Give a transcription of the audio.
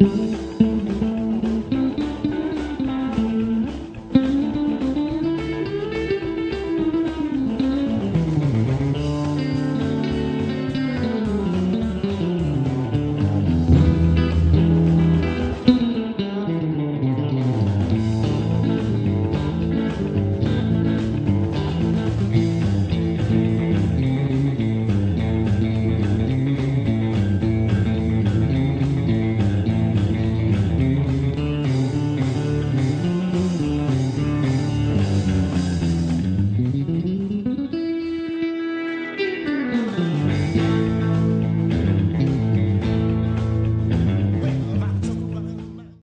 Mm-hmm.